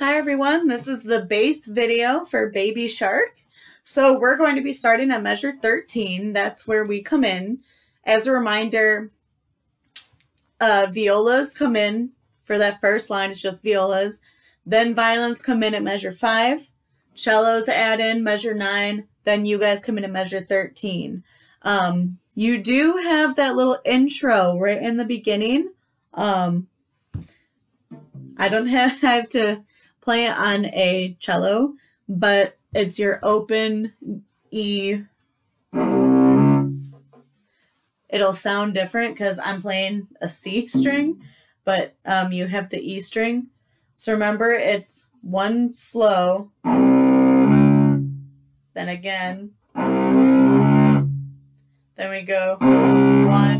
Hi everyone, this is the bass video for Baby Shark. So we're going to be starting at measure 13. That's where we come in. As a reminder, uh, violas come in for that first line. It's just violas. Then violins come in at measure 5. Cellos add in measure 9. Then you guys come in at measure 13. Um, you do have that little intro right in the beginning. Um, I don't have, have to play it on a cello, but it's your open E. It'll sound different because I'm playing a C string, but um, you have the E string. So remember, it's one slow, then again, then we go one,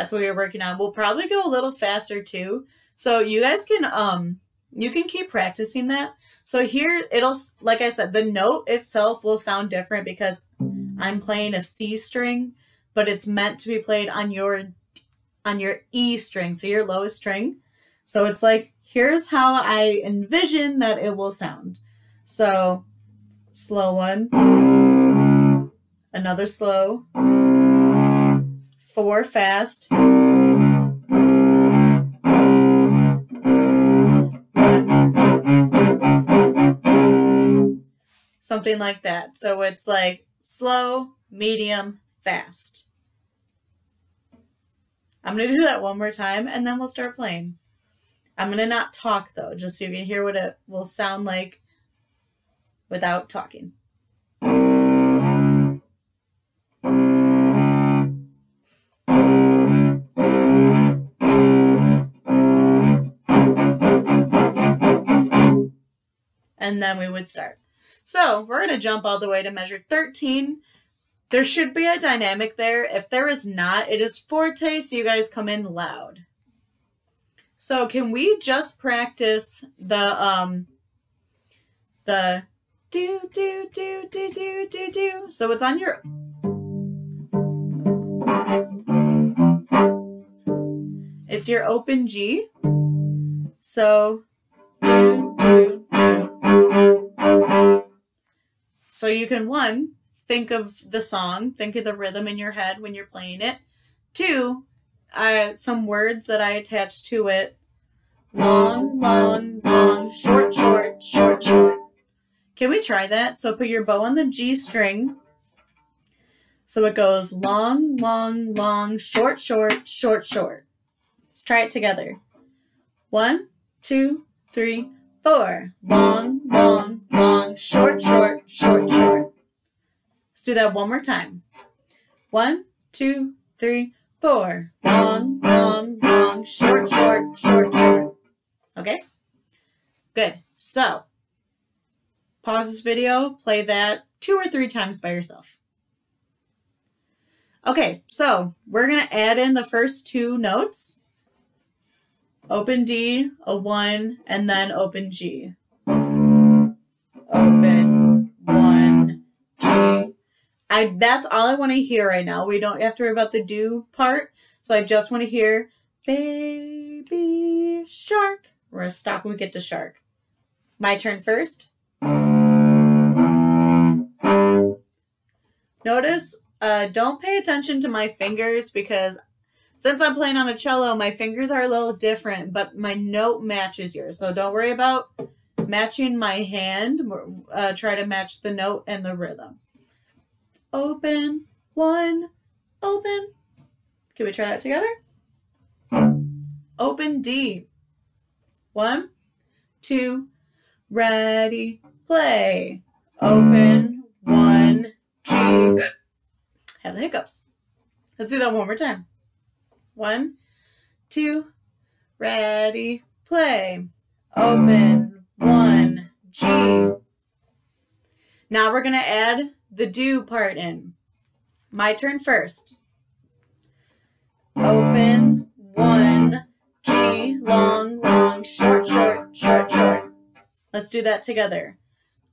That's what we are working on. We'll probably go a little faster too. So you guys can um you can keep practicing that. So here it'll like I said, the note itself will sound different because I'm playing a C string, but it's meant to be played on your on your E string, so your lowest string. So it's like here's how I envision that it will sound. So slow one, another slow, four fast, something like that. So it's like slow, medium, fast. I'm going to do that one more time and then we'll start playing. I'm going to not talk though, just so you can hear what it will sound like without talking. And then we would start. So we're going to jump all the way to measure 13. There should be a dynamic there. If there is not, it is forte, so you guys come in loud. So can we just practice the um the do do do do do do do. So it's on your It's your open G. So do do. So you can one think of the song, think of the rhythm in your head when you're playing it. Two, uh, some words that I attach to it. Long, long, long, short, short, short, short. Can we try that? So put your bow on the G string. So it goes long, long, long, short, short, short, short. Let's try it together. One, two, three, four. Long, long, short, short, short, short. Let's do that one more time. One, two, three, four. Long, long, long, short, short, short, short. Okay? Good. So, pause this video, play that two or three times by yourself. Okay, so we're going to add in the first two notes. Open D, a 1, and then open G. Open, 1, G. I, that's all I want to hear right now. We don't have to worry about the do part. So I just want to hear baby shark. We're to stop when we get to shark. My turn first. Notice, uh, don't pay attention to my fingers because since I'm playing on a cello, my fingers are a little different, but my note matches yours. So don't worry about matching my hand. Uh, try to match the note and the rhythm. Open, one, open. Can we try that together? Open D. One, two, ready, play. Open, one, G. Have the hiccups. Let's do that one more time. One, two, ready, play. Open, one, mm. G. Now we're going to add the do part in. My turn first. Open, one, G, long, long, short, short, short, short. Let's do that together.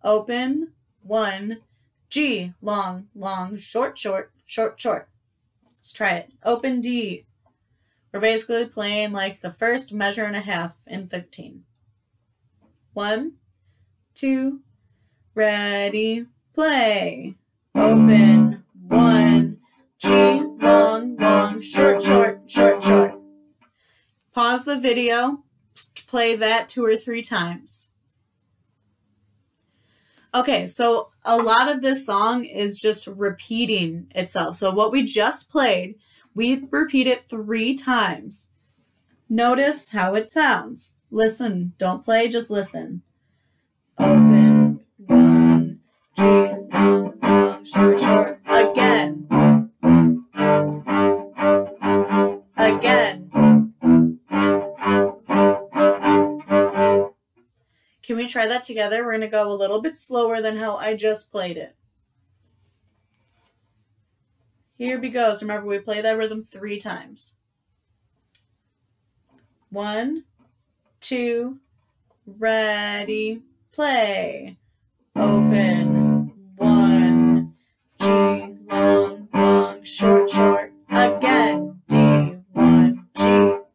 Open, one, G, long, long, short, short, short, short. Let's try it. Open D. We're basically playing like the first measure and a half in 13. One, two, ready, play. Open, mm. one, G, long, long, short, short, short, short. Pause the video, play that two or three times. Okay, so a lot of this song is just repeating itself. So what we just played, we repeat it three times. Notice how it sounds. Listen, don't play, just listen. Open, one, G, long, long, short, short. Again. Again. Can we try that together? We're going to go a little bit slower than how I just played it. Here we goes. Remember, we play that rhythm three times. One, two, ready, play. Open, one, G, long, long, short, short. Again, D, one, G,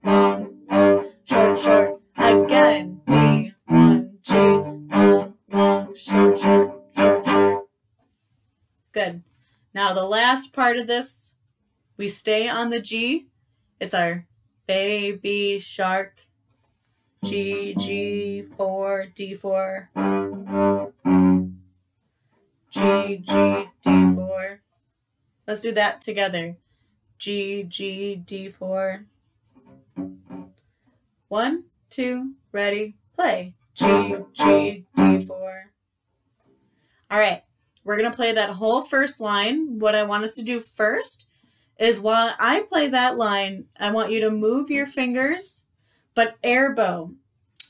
long, long, short, short. Again, D, one, G, long, long, short, short, short, short. Good. Now the last part of this, we stay on the G. It's our baby shark. G, G4, D4. G, G, D4. Let's do that together. G, G, D4. One, two, ready, play. G, G, D4. All right. We're going to play that whole first line. What I want us to do first is while I play that line, I want you to move your fingers, but air bow.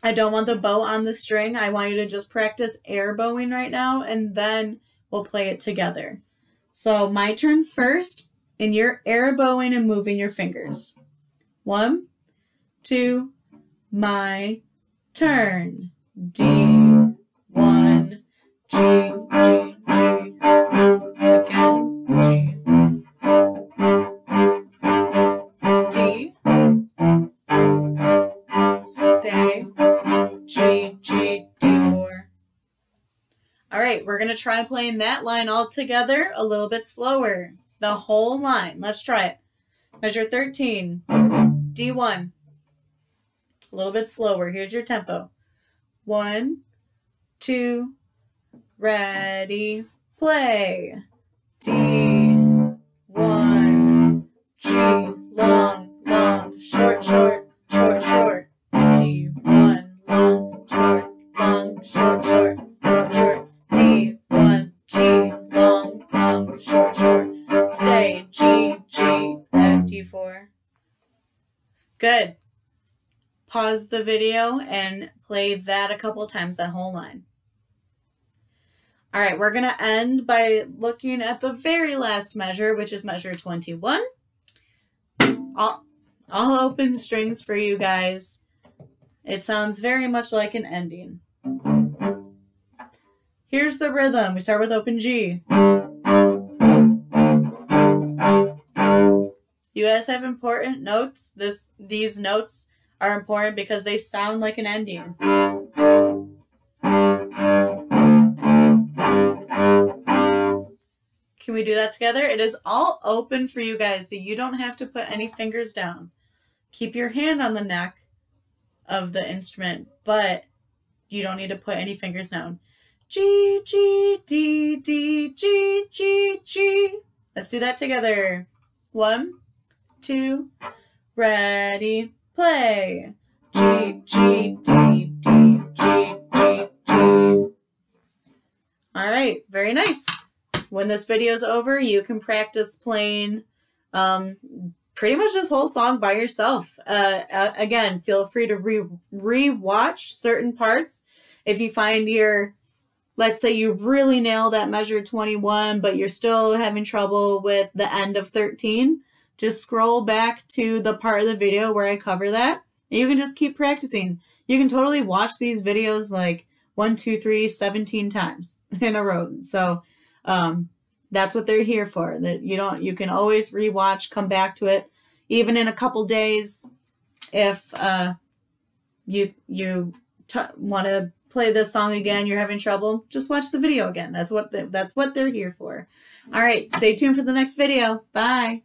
I don't want the bow on the string. I want you to just practice air bowing right now, and then we'll play it together. So my turn first, and you're air bowing and moving your fingers. One, two, my turn. D, right, we're going to try playing that line all together a little bit slower. The whole line. Let's try it. Measure 13, D1. A little bit slower. Here's your tempo. One, two, ready, play. D, one, G, Good pause the video and play that a couple times, that whole line. All right, we're going to end by looking at the very last measure, which is measure 21. I'll, I'll open strings for you guys. It sounds very much like an ending. Here's the rhythm. We start with open G. You guys have important notes. This These notes are important because they sound like an ending. Can we do that together? It is all open for you guys, so you don't have to put any fingers down. Keep your hand on the neck of the instrument, but you don't need to put any fingers down. G, G, D, D, G, G, G. Let's do that together. One, two, ready, play. G, G, D, D, G, G, G. All right, very nice. When this video is over, you can practice playing um, pretty much this whole song by yourself. Uh, uh, again, feel free to re re-watch certain parts. If you find your, let's say you really nail that measure 21, but you're still having trouble with the end of 13, just scroll back to the part of the video where I cover that. And you can just keep practicing. You can totally watch these videos like one, two, three, 17 times in a row. So um, that's what they're here for. That you don't, you can always rewatch, come back to it. even in a couple days, if uh, you you want to play this song again, you're having trouble, just watch the video again. That's what the, that's what they're here for. All right, stay tuned for the next video. Bye.